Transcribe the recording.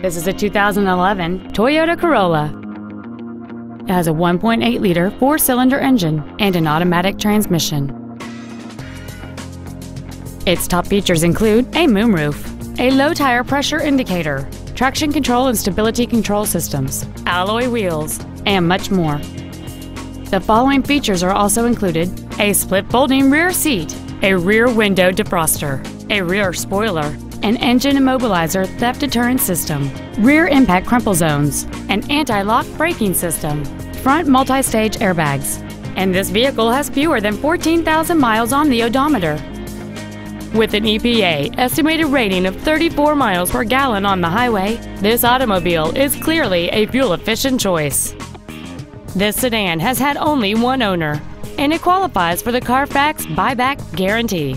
This is a 2011 Toyota Corolla. It has a 1.8 liter four cylinder engine and an automatic transmission. Its top features include a moonroof, a low tire pressure indicator, traction control and stability control systems, alloy wheels, and much more. The following features are also included a split folding rear seat, a rear window defroster, a rear spoiler, an engine immobilizer theft deterrent system, rear impact crumple zones, an anti-lock braking system, front multi-stage airbags, and this vehicle has fewer than 14,000 miles on the odometer. With an EPA estimated rating of 34 miles per gallon on the highway, this automobile is clearly a fuel-efficient choice. This sedan has had only one owner, and it qualifies for the Carfax buyback guarantee.